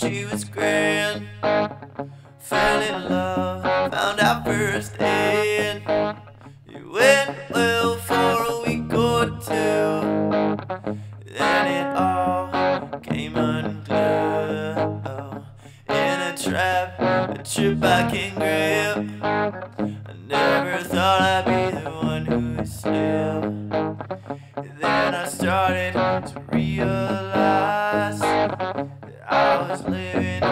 she was grand. Fell in love, found out first aid. It went well for a week or two. Then it all came unglued. Trap, a trip I can grip. I never thought I'd be the one who slip. Then I started to realize that I was living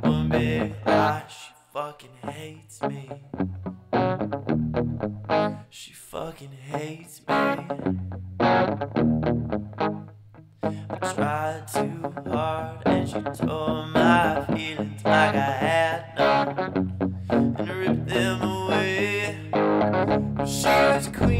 one big lie. She fucking hates me. She fucking hates me. I tried too hard and she tore my feelings like I had ripped them away. She was queen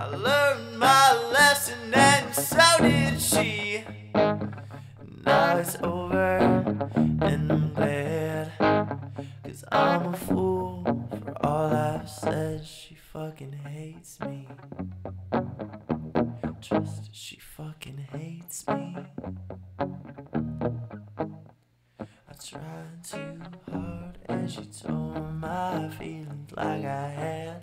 I learned my lesson and so did she. Now it's over and I'm glad. Cause I'm a fool for all I've said. She fucking hates me. Trust, she fucking hates me. I tried too hard and she tore my feelings like I had